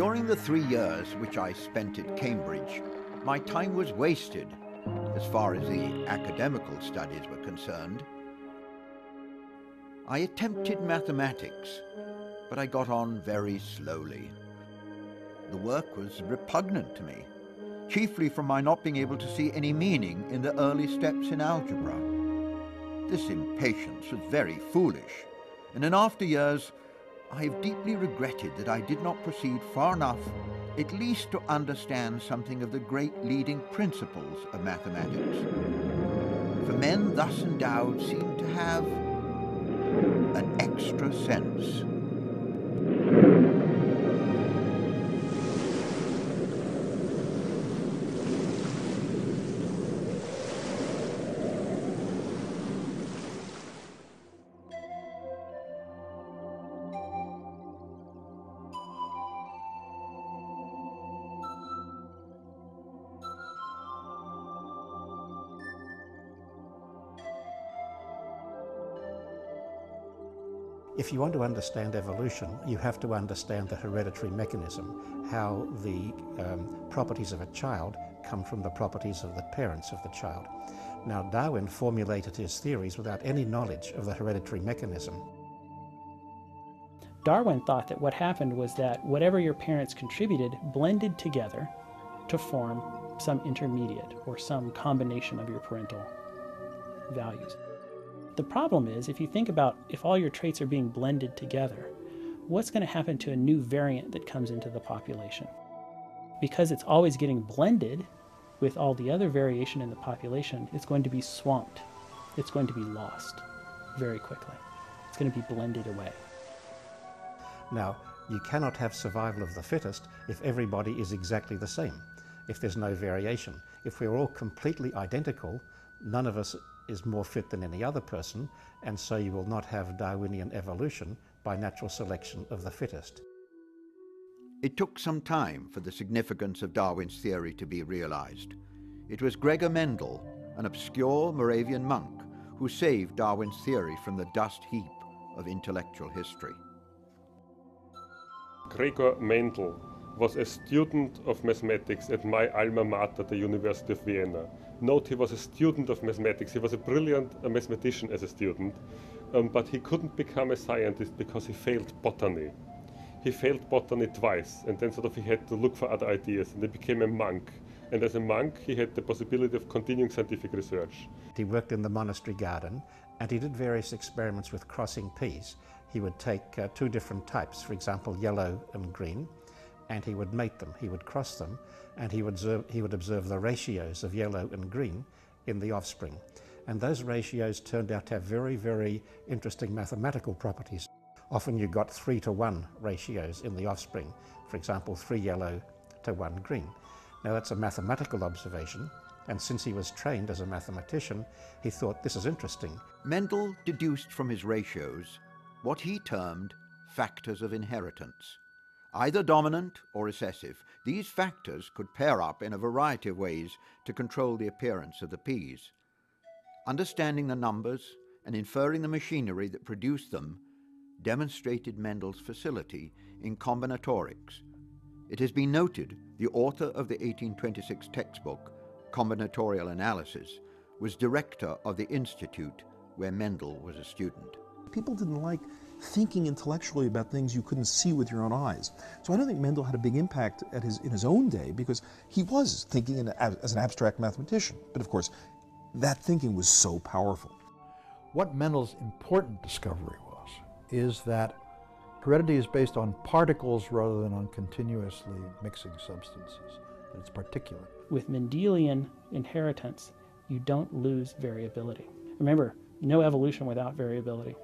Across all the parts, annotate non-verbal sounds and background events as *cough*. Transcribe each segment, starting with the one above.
During the three years which I spent at Cambridge, my time was wasted as far as the academical studies were concerned. I attempted mathematics, but I got on very slowly. The work was repugnant to me, chiefly from my not being able to see any meaning in the early steps in algebra. This impatience was very foolish, and in after years I have deeply regretted that I did not proceed far enough at least to understand something of the great leading principles of mathematics. For men thus endowed seem to have an extra sense. If you want to understand evolution, you have to understand the hereditary mechanism, how the um, properties of a child come from the properties of the parents of the child. Now, Darwin formulated his theories without any knowledge of the hereditary mechanism. Darwin thought that what happened was that whatever your parents contributed blended together to form some intermediate or some combination of your parental values. The problem is, if you think about if all your traits are being blended together, what's going to happen to a new variant that comes into the population? Because it's always getting blended with all the other variation in the population, it's going to be swamped. It's going to be lost very quickly. It's going to be blended away. Now, you cannot have survival of the fittest if everybody is exactly the same, if there's no variation. If we're all completely identical, none of us is more fit than any other person, and so you will not have Darwinian evolution by natural selection of the fittest. It took some time for the significance of Darwin's theory to be realized. It was Gregor Mendel, an obscure Moravian monk, who saved Darwin's theory from the dust heap of intellectual history. Gregor Mendel was a student of mathematics at my alma mater, the University of Vienna. Note, he was a student of mathematics. He was a brilliant a mathematician as a student, um, but he couldn't become a scientist because he failed botany. He failed botany twice, and then sort of he had to look for other ideas, and he became a monk. And as a monk, he had the possibility of continuing scientific research. He worked in the monastery garden, and he did various experiments with crossing peas. He would take uh, two different types, for example, yellow and green, and he would mate them. He would cross them, and he would, observe, he would observe the ratios of yellow and green in the offspring. And those ratios turned out to have very, very interesting mathematical properties. Often you got three to one ratios in the offspring, for example, three yellow to one green. Now that's a mathematical observation, and since he was trained as a mathematician, he thought this is interesting. Mendel deduced from his ratios what he termed factors of inheritance. Either dominant or recessive, these factors could pair up in a variety of ways to control the appearance of the peas. Understanding the numbers and inferring the machinery that produced them demonstrated Mendel's facility in combinatorics. It has been noted the author of the 1826 textbook, Combinatorial Analysis, was director of the institute where Mendel was a student. People didn't like thinking intellectually about things you couldn't see with your own eyes. So I don't think Mendel had a big impact at his, in his own day because he was thinking in, as an abstract mathematician. But of course, that thinking was so powerful. What Mendel's important discovery was is that heredity is based on particles rather than on continuously mixing substances, that it's particulate. With Mendelian inheritance, you don't lose variability. Remember, no evolution without variability.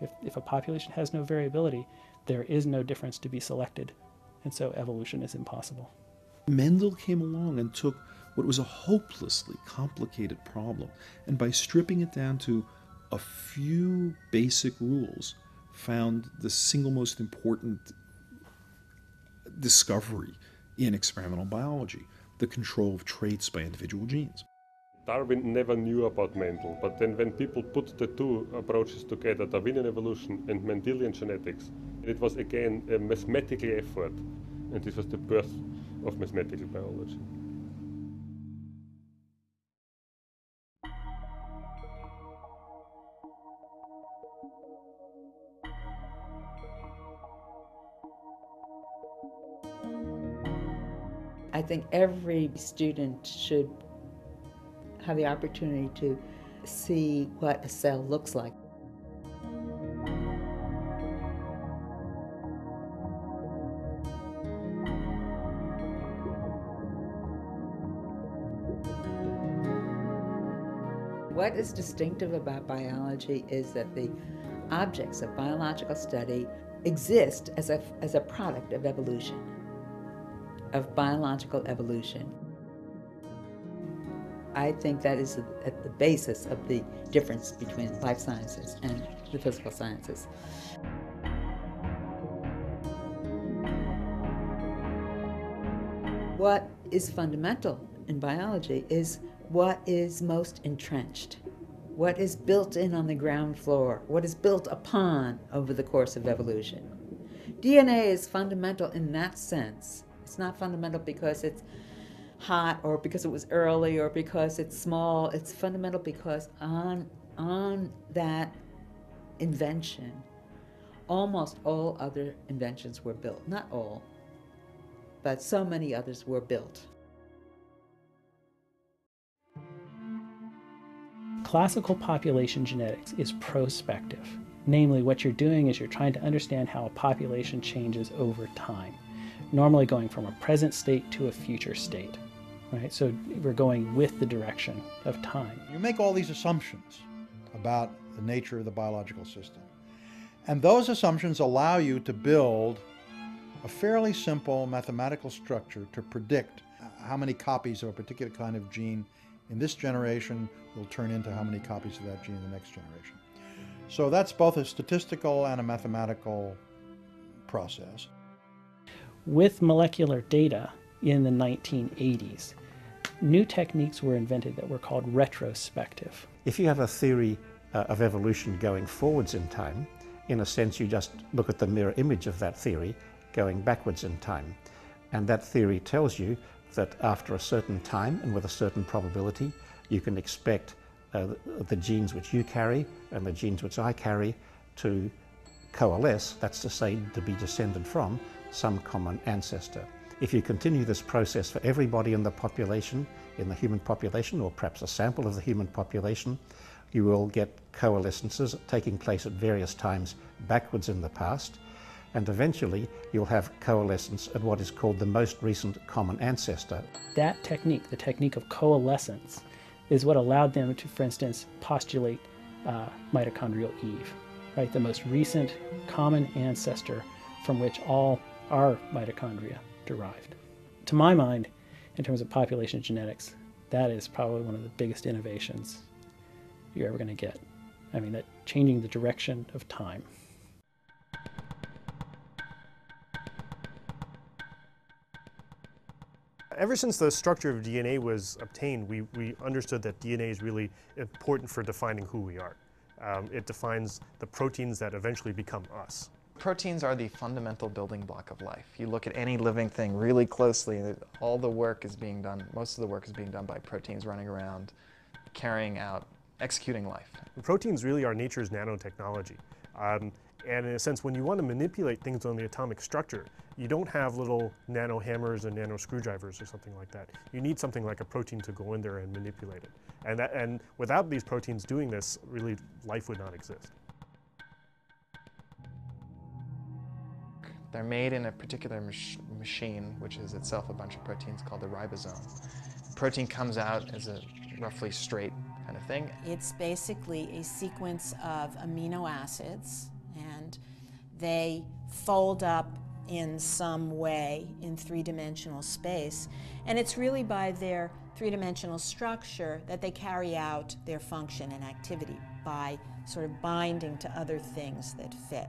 If, if a population has no variability, there is no difference to be selected, and so evolution is impossible. Mendel came along and took what was a hopelessly complicated problem, and by stripping it down to a few basic rules, found the single most important discovery in experimental biology the control of traits by individual genes. Darwin never knew about Mendel, but then when people put the two approaches together, Darwinian evolution and Mendelian genetics, it was again a mathematical effort And this was the birth of mathematical biology. I think every student should have the opportunity to see what a cell looks like. What is distinctive about biology is that the objects of biological study exist as a, as a product of evolution, of biological evolution. I think that is at the basis of the difference between life sciences and the physical sciences. What is fundamental in biology is what is most entrenched, what is built in on the ground floor, what is built upon over the course of evolution. DNA is fundamental in that sense. It's not fundamental because it's hot or because it was early or because it's small. It's fundamental because on, on that invention, almost all other inventions were built. Not all, but so many others were built. Classical population genetics is prospective. Namely, what you're doing is you're trying to understand how a population changes over time, normally going from a present state to a future state right? So we're going with the direction of time. You make all these assumptions about the nature of the biological system. And those assumptions allow you to build a fairly simple mathematical structure to predict how many copies of a particular kind of gene in this generation will turn into how many copies of that gene in the next generation. So that's both a statistical and a mathematical process. With molecular data in the 1980s, new techniques were invented that were called retrospective. If you have a theory uh, of evolution going forwards in time, in a sense you just look at the mirror image of that theory going backwards in time. And that theory tells you that after a certain time and with a certain probability, you can expect uh, the genes which you carry and the genes which I carry to coalesce, that's to say, to be descended from some common ancestor. If you continue this process for everybody in the population, in the human population, or perhaps a sample of the human population, you will get coalescences taking place at various times backwards in the past, and eventually you'll have coalescence at what is called the most recent common ancestor. That technique, the technique of coalescence, is what allowed them to, for instance, postulate uh, mitochondrial Eve, right? The most recent common ancestor from which all our mitochondria derived. To my mind, in terms of population genetics, that is probably one of the biggest innovations you're ever going to get. I mean, that changing the direction of time. Ever since the structure of DNA was obtained, we, we understood that DNA is really important for defining who we are. Um, it defines the proteins that eventually become us. Proteins are the fundamental building block of life. You look at any living thing really closely, all the work is being done, most of the work is being done by proteins running around, carrying out, executing life. Proteins really are nature's nanotechnology. Um, and in a sense, when you want to manipulate things on the atomic structure, you don't have little nano hammers and nano screwdrivers or something like that. You need something like a protein to go in there and manipulate it. And, that, and without these proteins doing this, really life would not exist. They're made in a particular mach machine, which is itself a bunch of proteins called the ribosome. Protein comes out as a roughly straight kind of thing. It's basically a sequence of amino acids, and they fold up in some way in three-dimensional space. And it's really by their three-dimensional structure that they carry out their function and activity by sort of binding to other things that fit.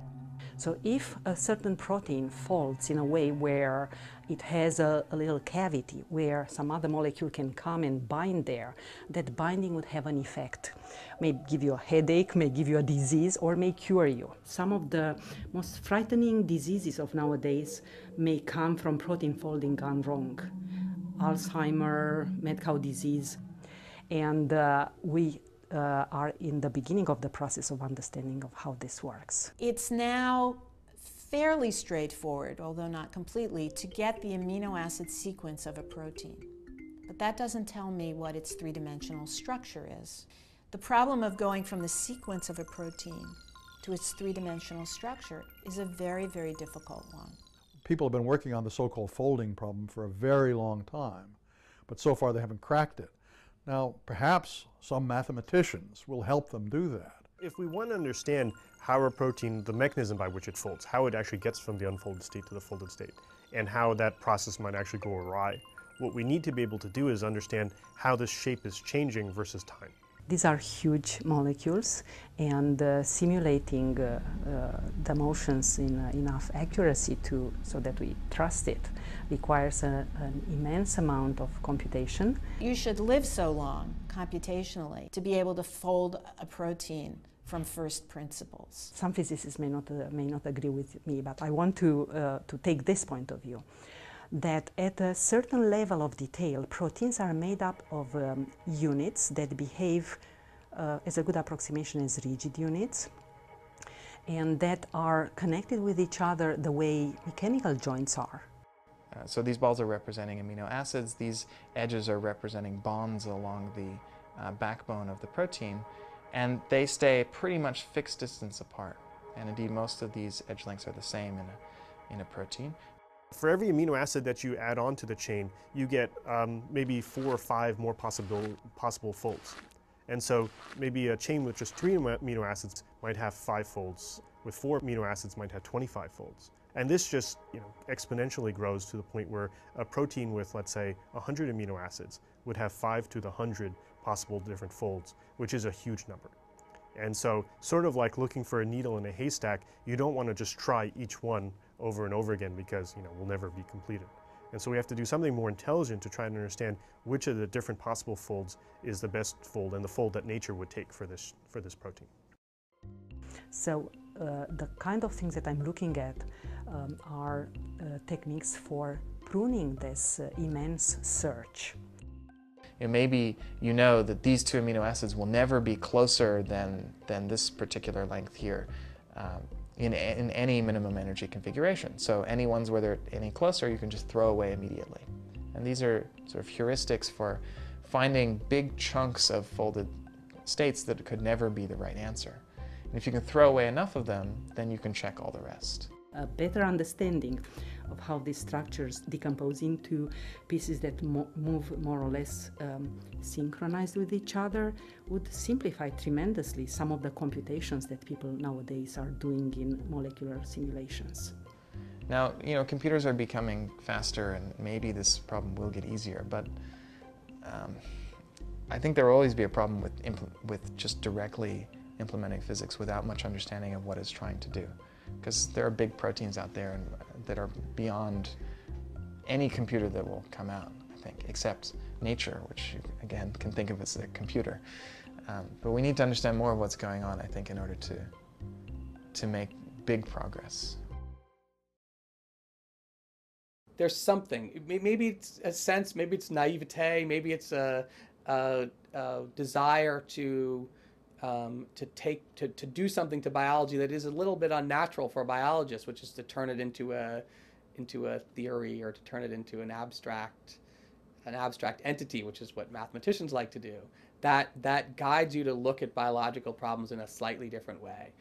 So if a certain protein folds in a way where it has a, a, little cavity where some other molecule can come and bind there, that binding would have an effect. May give you a headache, may give you a disease, or may cure you. Some of the most frightening diseases of nowadays may come from protein folding gone wrong. Alzheimer, mad cow disease. And uh, we Uh, are in the beginning of the process of understanding of how this works. It's now fairly straightforward, although not completely, to get the amino acid sequence of a protein. But that doesn't tell me what its three-dimensional structure is. The problem of going from the sequence of a protein to its three-dimensional structure is a very, very difficult one. People have been working on the so-called folding problem for a very long time, but so far they haven't cracked it. Now, perhaps some mathematicians will help them do that. If we want to understand how a protein, the mechanism by which it folds, how it actually gets from the unfolded state to the folded state, and how that process might actually go awry, what we need to be able to do is understand how this shape is changing versus time. These are huge molecules, and uh, simulating uh, uh, the motions in uh, enough accuracy to so that we trust it requires a, an immense amount of computation. You should live so long computationally to be able to fold a protein from first principles. Some physicists may not uh, may not agree with me, but I want to uh, to take this point of view that at a certain level of detail, proteins are made up of um, units that behave uh, as a good approximation as rigid units and that are connected with each other the way mechanical joints are. Uh, so these balls are representing amino acids, these edges are representing bonds along the uh, backbone of the protein, and they stay pretty much fixed distance apart. And indeed, most of these edge lengths are the same in a, in a protein. For every amino acid that you add onto the chain, you get um, maybe four or five more possible, possible folds. And so maybe a chain with just three amino acids might have five folds, with four amino acids might have 25 folds. And this just you know, exponentially grows to the point where a protein with, let's say, 100 amino acids would have 5 to the 100 possible different folds, which is a huge number. And so, sort of like looking for a needle in a haystack, you don't want to just try each one over and over again because you know will never be completed. And so we have to do something more intelligent to try and understand which of the different possible folds is the best fold and the fold that nature would take for this for this protein. So uh, the kind of things that I'm looking at um, are uh, techniques for pruning this uh, immense search. And maybe you know that these two amino acids will never be closer than, than this particular length here. Um, in, in any minimum energy configuration. So any ones where they're any closer, you can just throw away immediately. And these are sort of heuristics for finding big chunks of folded states that could never be the right answer. And if you can throw away enough of them, then you can check all the rest. A better understanding of how these structures decompose into pieces that mo move more or less um, synchronized with each other would simplify tremendously some of the computations that people nowadays are doing in molecular simulations. Now, you know, computers are becoming faster and maybe this problem will get easier, but um, I think there will always be a problem with, with just directly implementing physics without much understanding of what it's trying to do. Because there are big proteins out there and, that are beyond any computer that will come out, I think, except nature, which you, again, can think of as a computer. Um, but we need to understand more of what's going on, I think, in order to, to make big progress. There's something. Maybe it's a sense, maybe it's naivete, maybe it's a, a, a desire to um, to take to, to do something to biology that is a little bit unnatural for a biologist, which is to turn it into a into a theory or to turn it into an abstract an abstract entity, which is what mathematicians like to do. That that guides you to look at biological problems in a slightly different way.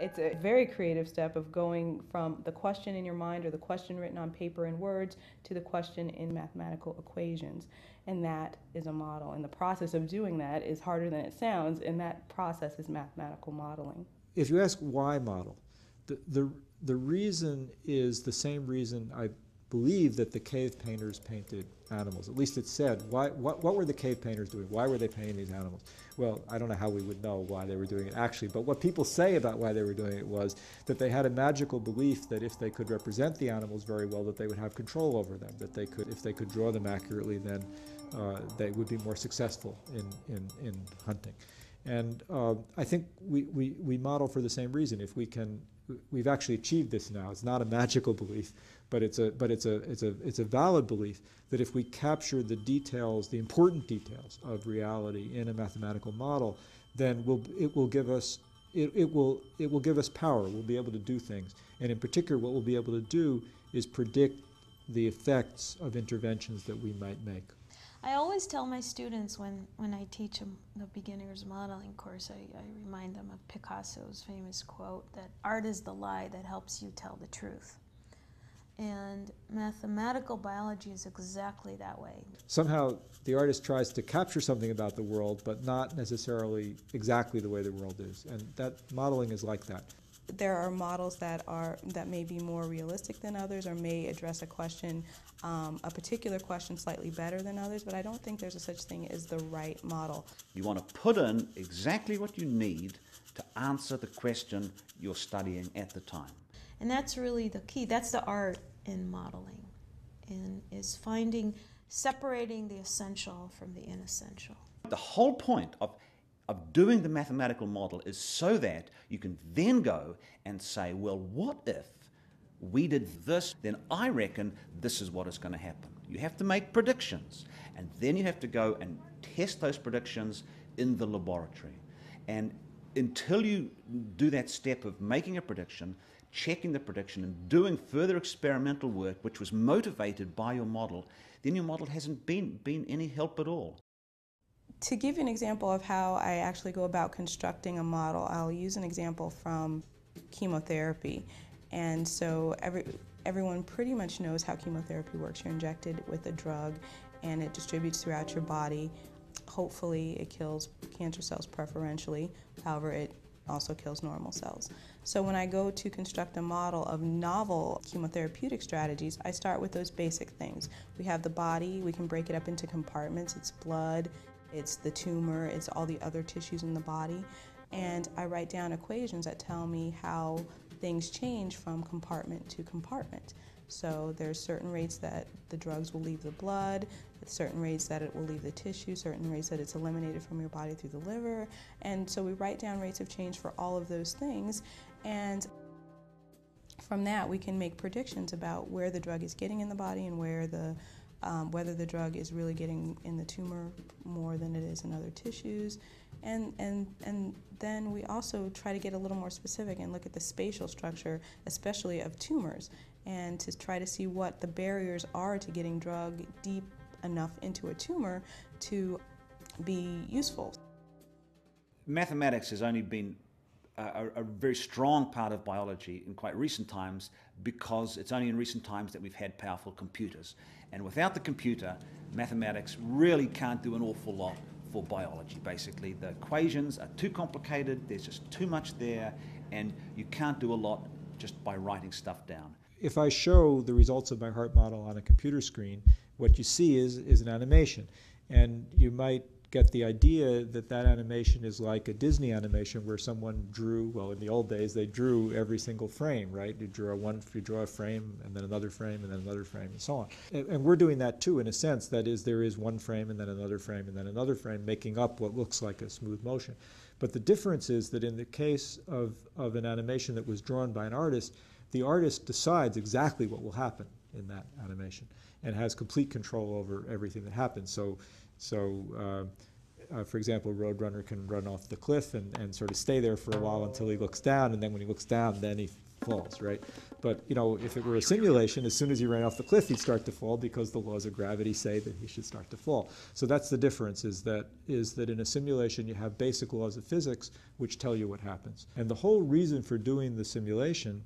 It's a very creative step of going from the question in your mind or the question written on paper in words to the question in mathematical equations. And that is a model. And the process of doing that is harder than it sounds, and that process is mathematical modeling. If you ask why model, the, the, the reason is the same reason I believe that the cave painters painted animals. At least it said, why, what, what were the cave painters doing? Why were they painting these animals? Well, I don't know how we would know why they were doing it actually, but what people say about why they were doing it was that they had a magical belief that if they could represent the animals very well, that they would have control over them, that they could, if they could draw them accurately, then uh, they would be more successful in, in, in hunting. And uh, I think we, we, we model for the same reason. If we can, we've actually achieved this now. It's not a magical belief, but it's a, but it's a, it's a, it's a valid belief that if we capture the details, the important details of reality in a mathematical model, then we'll, it will give us, it, it, will, it will give us power. We'll be able to do things. And in particular, what we'll be able to do is predict the effects of interventions that we might make. I always tell my students when, when I teach them the beginner's modeling course, I, I remind them of Picasso's famous quote that art is the lie that helps you tell the truth. And mathematical biology is exactly that way. Somehow the artist tries to capture something about the world, but not necessarily exactly the way the world is. And that modeling is like that there are models that are that may be more realistic than others or may address a question um, a particular question slightly better than others but i don't think there's a such thing as the right model you want to put in exactly what you need to answer the question you're studying at the time and that's really the key that's the art in modeling and is finding separating the essential from the inessential the whole point of of doing the mathematical model is so that you can then go and say, well, what if we did this? Then I reckon this is what is going to happen. You have to make predictions, and then you have to go and test those predictions in the laboratory. And until you do that step of making a prediction, checking the prediction, and doing further experimental work, which was motivated by your model, then your model hasn't been, been any help at all. To give an example of how I actually go about constructing a model, I'll use an example from chemotherapy. And so every, everyone pretty much knows how chemotherapy works. You're injected with a drug and it distributes throughout your body. Hopefully it kills cancer cells preferentially, however it also kills normal cells. So when I go to construct a model of novel chemotherapeutic strategies, I start with those basic things. We have the body, we can break it up into compartments, it's blood, it's the tumor, it's all the other tissues in the body. And I write down equations that tell me how things change from compartment to compartment. So there's certain rates that the drugs will leave the blood, certain rates that it will leave the tissue, certain rates that it's eliminated from your body through the liver. And so we write down rates of change for all of those things. And from that, we can make predictions about where the drug is getting in the body and where the um, whether the drug is really getting in the tumor more than it is in other tissues. And, and, and then we also try to get a little more specific and look at the spatial structure, especially of tumors, and to try to see what the barriers are to getting drug deep enough into a tumor to be useful. Mathematics has only been a, a, very strong part of biology in quite recent times because it's only in recent times that we've had powerful computers. And without the computer, mathematics really can't do an awful lot for biology, basically. The equations are too complicated, there's just too much there, and you can't do a lot just by writing stuff down. If I show the results of my heart model on a computer screen, what you see is, is an animation. And you might get the idea that that animation is like a Disney animation where someone drew, well, in the old days, they drew every single frame, right? You draw one, you draw a frame, and then another frame, and then another frame, and so on. And, and we're doing that too, in a sense. That is, there is one frame, and then another frame, and then another frame, making up what looks like a smooth motion. But the difference is that in the case of, of an animation that was drawn by an artist, the artist decides exactly what will happen in that animation and has complete control over everything that happens. So so, uh, uh, for example, roadrunner can run off the cliff and, and sort of stay there for a while until he looks down, and then when he looks down, then he falls, right? But you know, if it were a simulation, as soon as he ran off the cliff, he'd start to fall because the laws of gravity say that he should start to fall. So that's the difference: is that is that in a simulation you have basic laws of physics which tell you what happens, and the whole reason for doing the simulation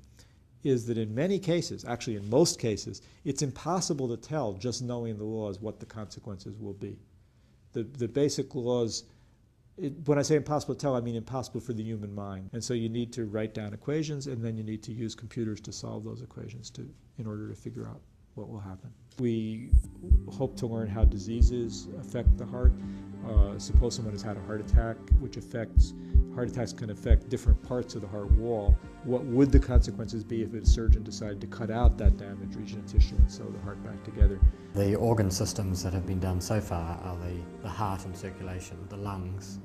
is that in many cases, actually in most cases, it's impossible to tell just knowing the laws what the consequences will be the, the basic laws, it, when I say impossible to tell, I mean impossible for the human mind. And so you need to write down equations, and then you need to use computers to solve those equations to, in order to figure out what will happen. We hope to learn how diseases affect the heart. Uh, suppose someone has had a heart attack, which affects, heart attacks can affect different parts of the heart wall. What would the consequences be if a surgeon decided to cut out that damaged region of tissue and sew the heart back together? The organ systems that have been done so far are the, the heart and circulation, the lungs,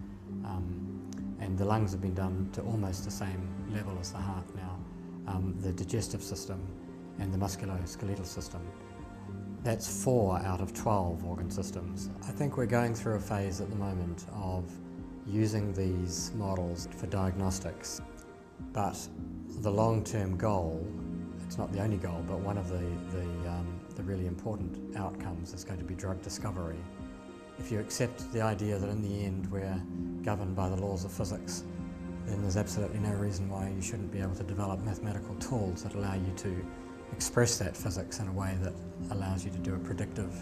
um, and the lungs have been done to almost the same level as the heart now, um, the digestive system and the musculoskeletal system. That's four out of 12 organ systems. I think we're going through a phase at the moment of using these models for diagnostics, but the long-term goal, it's not the only goal, but one of the, the, um, the really important outcomes is going to be drug discovery. If you accept the idea that in the end we're governed by the laws of physics, then there's absolutely no reason why you shouldn't be able to develop mathematical tools that allow you to express that physics in a way that allows you to do a predictive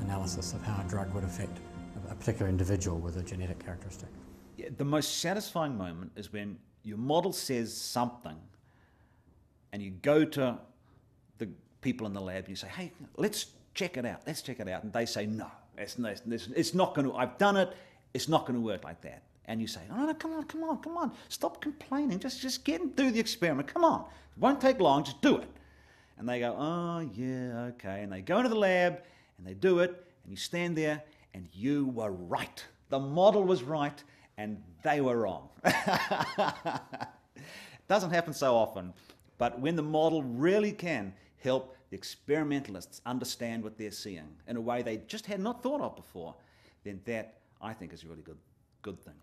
analysis of how a drug would affect a particular individual with a genetic characteristic. Yeah, the most satisfying moment is when your model says something and you go to the people in the lab and you say, hey, let's check it out, let's check it out. And they say, no, it's, it's, it's not going to, I've done it, it's not going to work like that. And you say, oh, no, come on, come on, come on, stop complaining, just, just get and do the experiment, come on. It won't take long, just do it. And they go, oh, yeah, okay. And they go into the lab and they do it, and you stand there and you were right. The model was right and they were wrong. *laughs* Doesn't happen so often, but when the model really can help the experimentalists understand what they're seeing in a way they just had not thought of before, then that, I think, is a really good, good thing.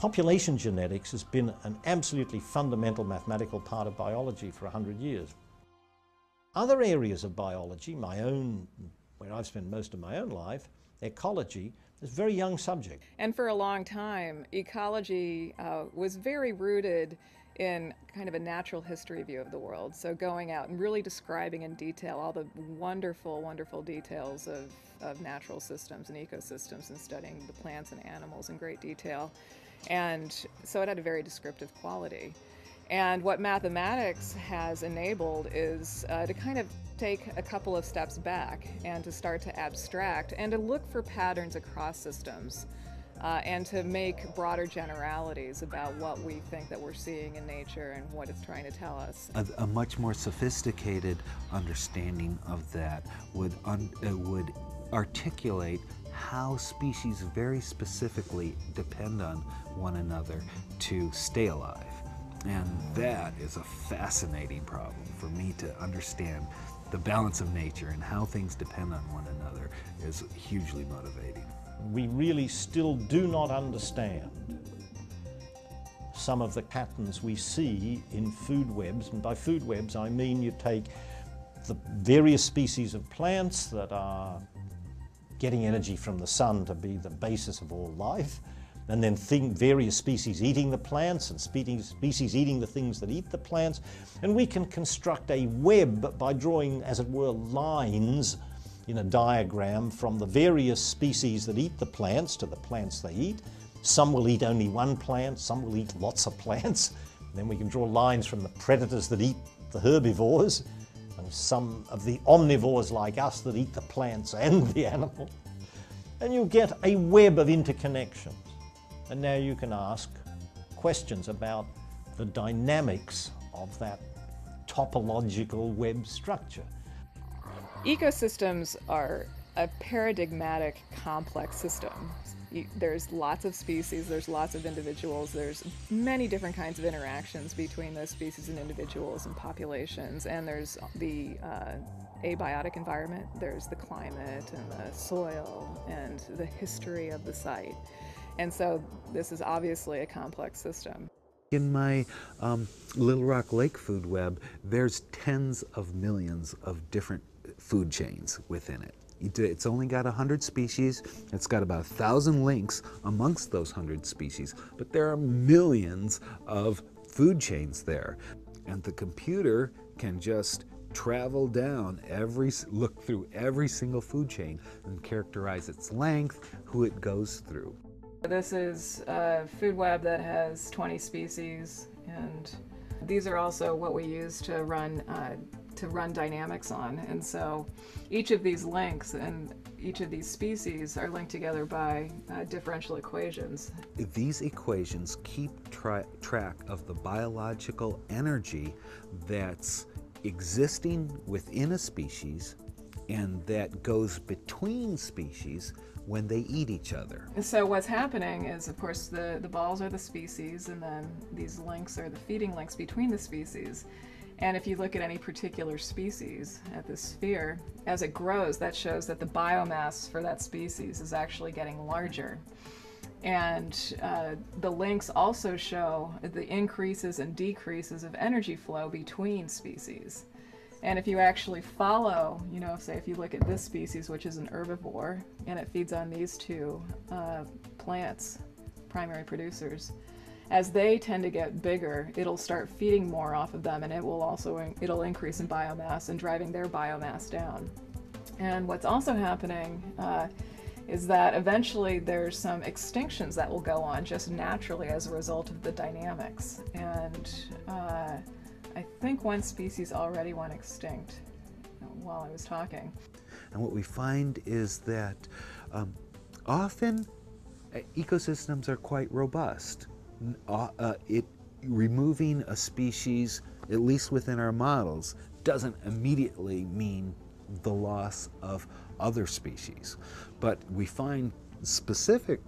Population genetics has been an absolutely fundamental mathematical part of biology for 100 years. Other areas of biology, my own, where I've spent most of my own life, ecology, is a very young subject. And for a long time, ecology uh, was very rooted in kind of a natural history view of the world. So going out and really describing in detail all the wonderful, wonderful details of, of natural systems and ecosystems and studying the plants and animals in great detail. And so it had a very descriptive quality. And what mathematics has enabled is uh, to kind of take a couple of steps back and to start to abstract and to look for patterns across systems uh, and to make broader generalities about what we think that we're seeing in nature and what it's trying to tell us. A, a much more sophisticated understanding of that would, un, uh, would articulate how species very specifically depend on one another to stay alive. And that is a fascinating problem for me to understand. The balance of nature and how things depend on one another is hugely motivating. We really still do not understand some of the patterns we see in food webs. And by food webs, I mean you take the various species of plants that are getting energy from the sun to be the basis of all life, and then various species eating the plants and species eating the things that eat the plants. And we can construct a web by drawing, as it were, lines in a diagram from the various species that eat the plants to the plants they eat. Some will eat only one plant, some will eat lots of plants. And *laughs* then we can draw lines from the predators that eat the herbivores and some of the omnivores like us that eat the plants and *laughs* the animal. And you get a web of interconnections. And now you can ask questions about the dynamics of that topological web structure. Ecosystems are a paradigmatic complex system there's lots of species, there's lots of individuals, there's many different kinds of interactions between those species and individuals and populations, and there's the uh, abiotic environment, there's the climate and the soil and the history of the site. And so this is obviously a complex system. In my um, Little Rock Lake food web, there's tens of millions of different food chains within it. It's only got 100 species. It's got about 1,000 links amongst those 100 species, but there are millions of food chains there. And the computer can just travel down every, look through every single food chain and characterize its length, who it goes through. This is a food web that has 20 species, and these are also what we use to run uh, to run dynamics on. And so each of these links and each of these species are linked together by uh, differential equations. These equations keep tra track of the biological energy that's existing within a species and that goes between species when they eat each other. And so what's happening is, of course, the, the balls are the species, and then these links are the feeding links between the species. And if you look at any particular species at this sphere, as it grows, that shows that the biomass for that species is actually getting larger. And uh, the links also show the increases and decreases of energy flow between species. And if you actually follow, you know, say if you look at this species, which is an herbivore, and it feeds on these two uh, plants, primary producers, as they tend to get bigger, it'll start feeding more off of them, and it will also it'll increase in biomass and driving their biomass down. And what's also happening uh, is that eventually there's some extinctions that will go on just naturally as a result of the dynamics. And uh, I think one species already went extinct while I was talking. And what we find is that um, often uh, ecosystems are quite robust. Uh, uh, it removing a species, at least within our models, doesn't immediately mean the loss of other species. But we find specific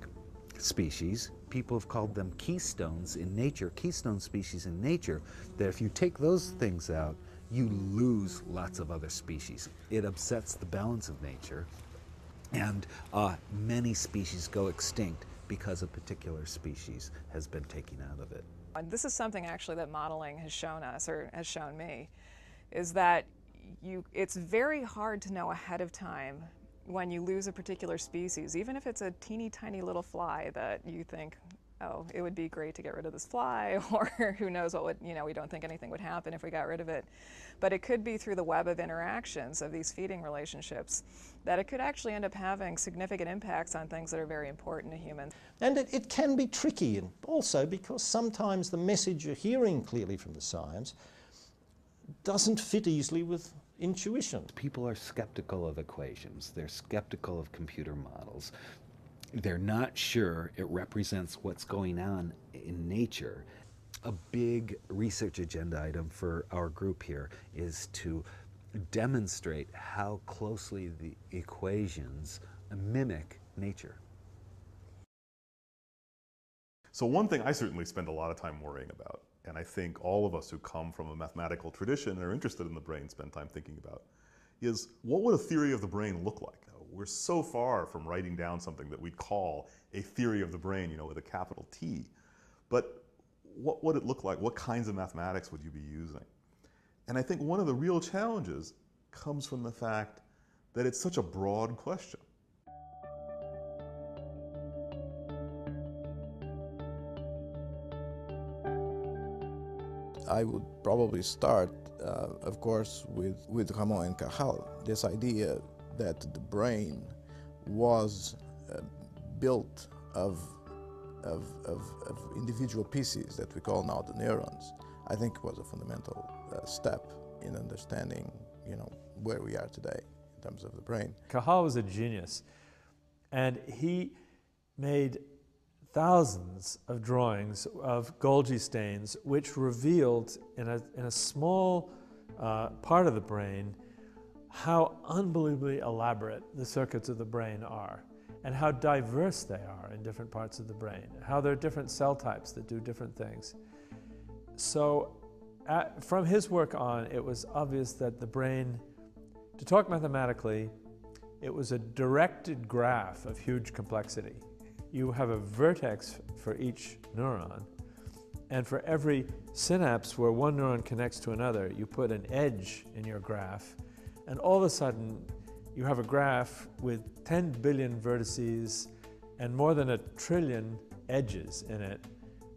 species, people have called them keystones in nature, keystone species in nature, that if you take those things out, you lose lots of other species. It upsets the balance of nature, and uh, many species go extinct because a particular species has been taken out of it. And this is something actually that modeling has shown us, or has shown me, is that you, it's very hard to know ahead of time when you lose a particular species, even if it's a teeny tiny little fly that you think, oh, it would be great to get rid of this fly, *laughs* or who knows what would, you know, we don't think anything would happen if we got rid of it. But it could be through the web of interactions of these feeding relationships that it could actually end up having significant impacts on things that are very important to humans. And it, it can be tricky and also because sometimes the message you're hearing clearly from the science doesn't fit easily with intuition. People are skeptical of equations. They're skeptical of computer models they're not sure it represents what's going on in nature. A big research agenda item for our group here is to demonstrate how closely the equations mimic nature. So one thing I certainly spend a lot of time worrying about, and I think all of us who come from a mathematical tradition and are interested in the brain spend time thinking about, is what would a theory of the brain look like? We're so far from writing down something that we'd call a theory of the brain, you know, with a capital T. But what would it look like? What kinds of mathematics would you be using? And I think one of the real challenges comes from the fact that it's such a broad question. I would probably start, uh, of course, with, with Ramon and Cajal. This idea that the brain was uh, built of, of, of, of, individual pieces that we call now the neurons, I think was a fundamental uh, step in understanding, you know, where we are today in terms of the brain. Cajal was a genius, and he made thousands of drawings of Golgi stains, which revealed in a, in a small uh, part of the brain how unbelievably elaborate the circuits of the brain are and how diverse they are in different parts of the brain, how there are different cell types that do different things. So at, from his work on, it was obvious that the brain, to talk mathematically, it was a directed graph of huge complexity. You have a vertex for each neuron, and for every synapse where one neuron connects to another, you put an edge in your graph and all of a sudden, you have a graph with 10 billion vertices and more than a trillion edges in it.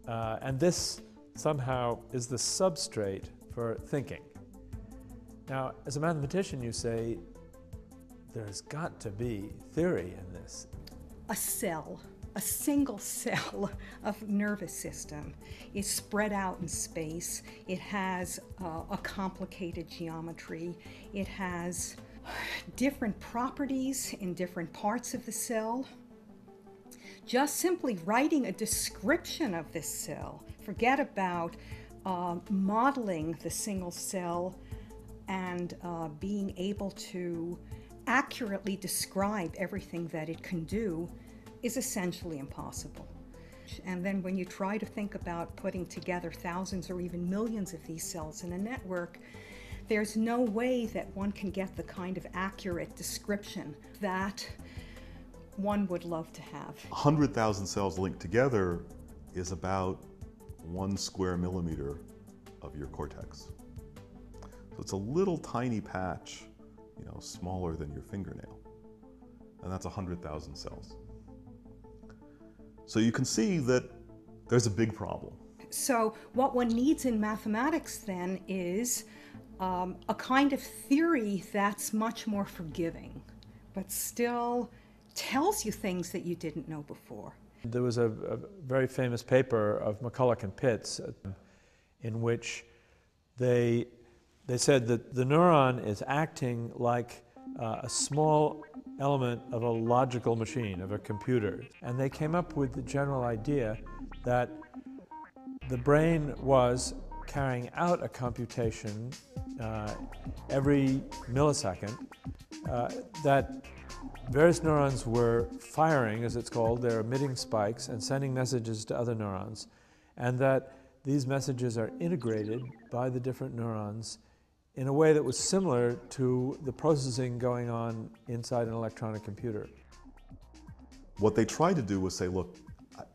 Uh, and this somehow is the substrate for thinking. Now, as a mathematician, you say there's got to be theory in this. A cell, a single cell *laughs* of nervous system is spread out in space. It has uh, a complicated geometry. It has *sighs* different properties in different parts of the cell. Just simply writing a description of this cell, forget about uh, modeling the single cell and uh, being able to accurately describe everything that it can do is essentially impossible. And then when you try to think about putting together thousands or even millions of these cells in a network, there's no way that one can get the kind of accurate description that one would love to have. 100,000 cells linked together is about one square millimeter of your cortex. So it's a little tiny patch, you know, smaller than your fingernail. And that's 100,000 cells. So you can see that there's a big problem. So, what one needs in mathematics then is um, a kind of theory that's much more forgiving, but still tells you things that you didn't know before. There was a, a very famous paper of McCulloch and Pitts uh, in which they, they said that the neuron is acting like uh, a small element of a logical machine, of a computer. And they came up with the general idea that the brain was carrying out a computation uh, every millisecond, uh, that various neurons were firing, as it's called, they're emitting spikes and sending messages to other neurons, and that these messages are integrated by the different neurons in a way that was similar to the processing going on inside an electronic computer. What they tried to do was say, look,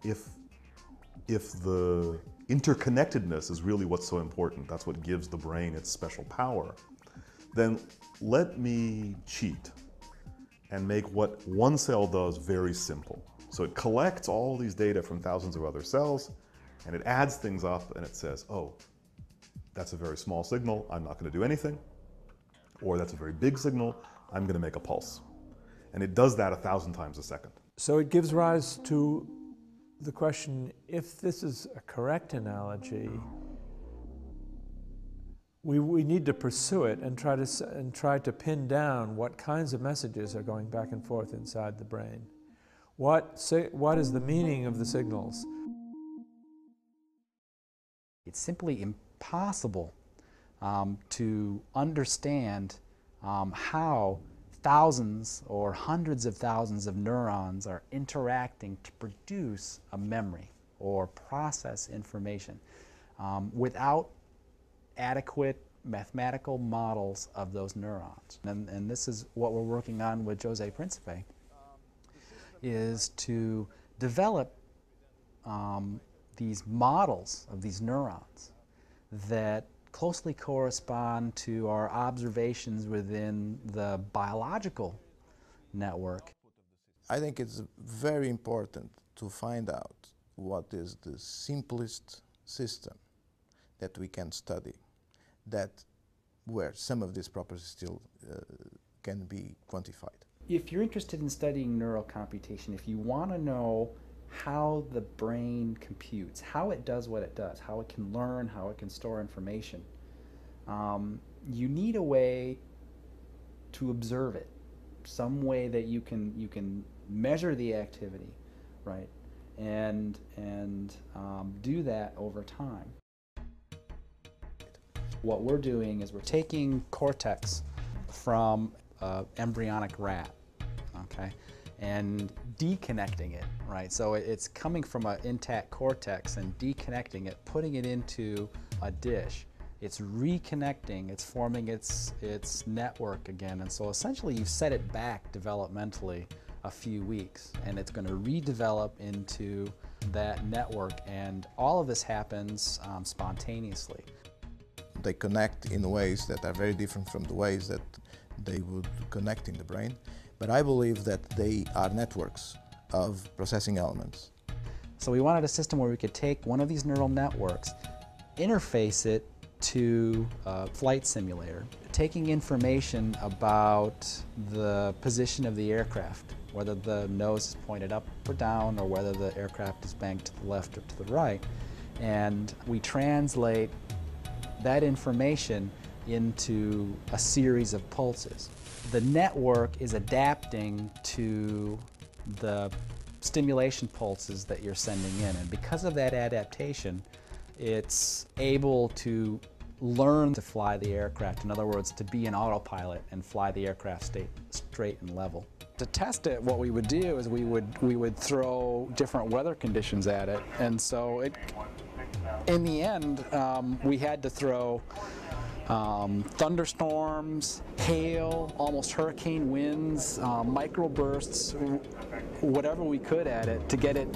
if, if the interconnectedness is really what's so important, that's what gives the brain its special power, then let me cheat and make what one cell does very simple. So it collects all these data from thousands of other cells and it adds things up and it says, oh, that's a very small signal, I'm not going to do anything. Or that's a very big signal, I'm going to make a pulse. And it does that a thousand times a second. So it gives rise to the question if this is a correct analogy, we, we need to pursue it and try, to, and try to pin down what kinds of messages are going back and forth inside the brain. What, what is the meaning of the signals? It's simply impossible um, to understand um, how thousands or hundreds of thousands of neurons are interacting to produce a memory or process information um, without adequate mathematical models of those neurons. And, and, this is what we're working on with Jose Principe, is to develop um, these models of these neurons that closely correspond to our observations within the biological network. I think it's very important to find out what is the simplest system that we can study that where some of these properties still uh, can be quantified. If you're interested in studying neural computation, if you want to know how the brain computes, how it does what it does, how it can learn, how it can store information, um, you need a way to observe it, some way that you can you can measure the activity, right, and and um, do that over time. What we're doing is we're taking cortex from uh, embryonic rat, okay, and deconnecting it, right? So it's coming from an intact cortex and deconnecting it, putting it into a dish. It's reconnecting, it's forming its, its network again. And so essentially you've set it back developmentally a few weeks and it's going to redevelop into that network and all of this happens um, spontaneously they connect in ways that are very different from the ways that they would connect in the brain. But I believe that they are networks of processing elements. So we wanted a system where we could take one of these neural networks, interface it to a flight simulator, taking information about the position of the aircraft, whether the nose is pointed up or down, or whether the aircraft is banked to the left or to the right, and we translate that information into a series of pulses. The network is adapting to the stimulation pulses that you're sending in, and because of that adaptation, it's able to learn to fly the aircraft. In other words, to be an autopilot and fly the aircraft state, straight and level. To test it, what we would do is we would we would throw different weather conditions at it, and so it. In the end, um, we had to throw um, thunderstorms, hail, almost hurricane winds, uh, microbursts, whatever we could at it to get it,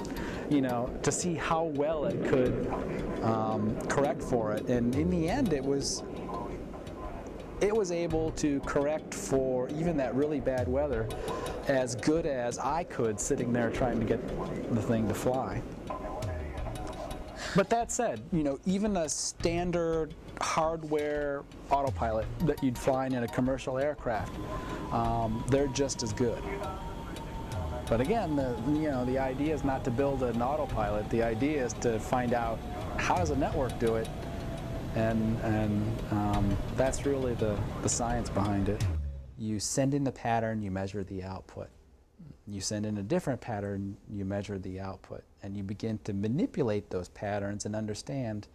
you know, to see how well it could um, correct for it. And in the end, it was it was able to correct for even that really bad weather as good as I could sitting there trying to get the thing to fly. But that said, you know, even a standard hardware autopilot that you'd find in a commercial aircraft, um, they're just as good. But again, the, you know, the idea is not to build an autopilot. The idea is to find out how does a network do it, and, and um, that's really the, the science behind it. You send in the pattern, you measure the output. You send in a different pattern, you measure the output, and you begin to manipulate those patterns and understand,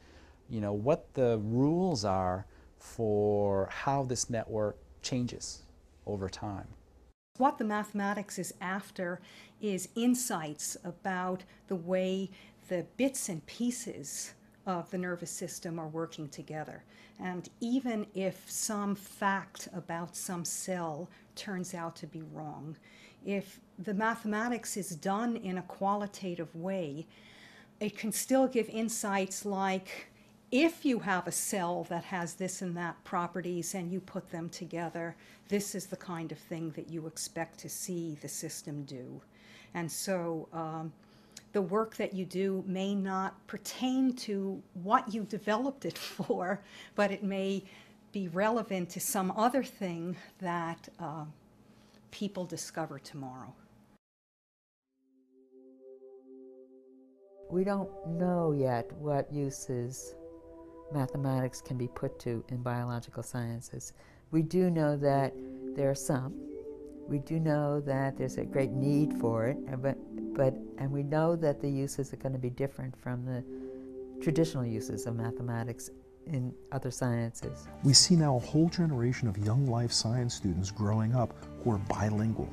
you know, what the rules are for how this network changes over time. What the mathematics is after is insights about the way the bits and pieces of the nervous system are working together. And even if some fact about some cell turns out to be wrong, if the mathematics is done in a qualitative way, it can still give insights like if you have a cell that has this and that properties and you put them together, this is the kind of thing that you expect to see the system do. And so um, the work that you do may not pertain to what you developed it *laughs* for, but it may be relevant to some other thing that uh, people discover tomorrow. We don't know yet what uses mathematics can be put to in biological sciences. We do know that there are some. We do know that there's a great need for it, but, but and we know that the uses are going to be different from the traditional uses of mathematics in other sciences. We see now a whole generation of young life science students growing up who are bilingual.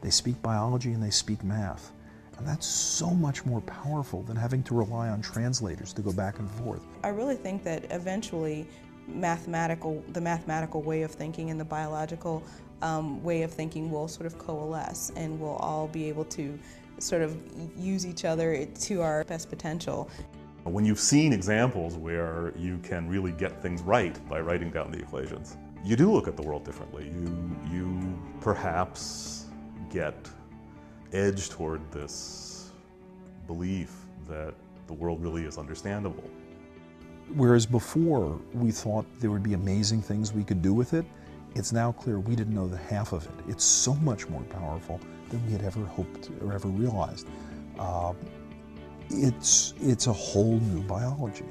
They speak biology and they speak math. And that's so much more powerful than having to rely on translators to go back and forth. I really think that eventually mathematical, the mathematical way of thinking and the biological um, way of thinking will sort of coalesce and we'll all be able to sort of use each other to our best potential. When you've seen examples where you can really get things right by writing down the equations, you do look at the world differently. You, you perhaps get edge toward this belief that the world really is understandable. Whereas before we thought there would be amazing things we could do with it, it's now clear we didn't know the half of it. It's so much more powerful than we had ever hoped or ever realized. Uh, it's, it's a whole new biology.